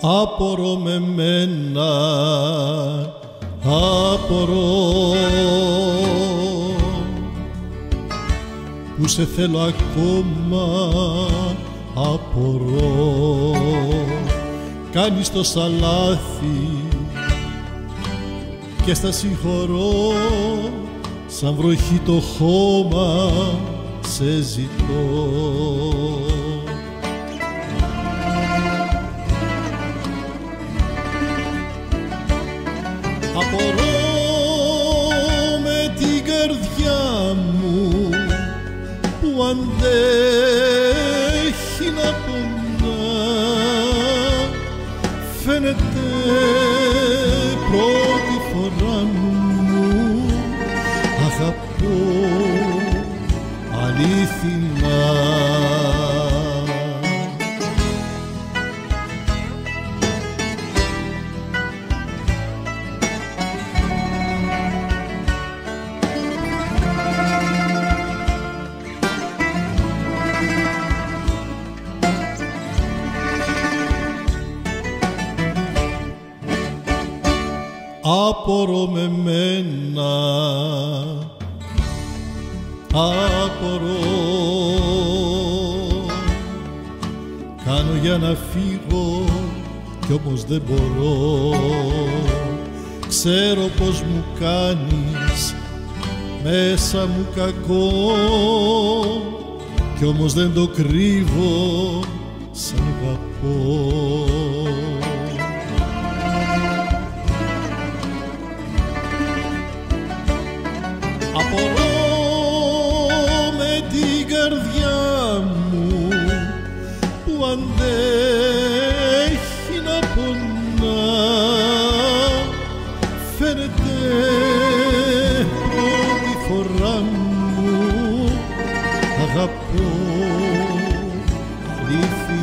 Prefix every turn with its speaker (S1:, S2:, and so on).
S1: Απορώ με μένα, απορώ. Που σε θέλω ακόμα, απορώ. Κάνεις το σαλάθι και στα συγχωρώ. Σαν βροχή το χώμα σε ζητώ Απορώ με την καρδιά μου που αντέχει να πονά φαίνεται πρώτη φορά μου. Αγαπώ αλήθινα Απορώ με μένα. Απορώ. Κάνω για να φύγω κι όμως δεν μπορώ. Ξέρω πως μου κάνεις μέσα μου κακό. Κι όμως δεν το κρύβω σ' αγαπώ Απορώ με την καρδιά μου που αντέχει να πονά. Φαίνεται πρώτη φορά μου. Αγαπώ αλήθινα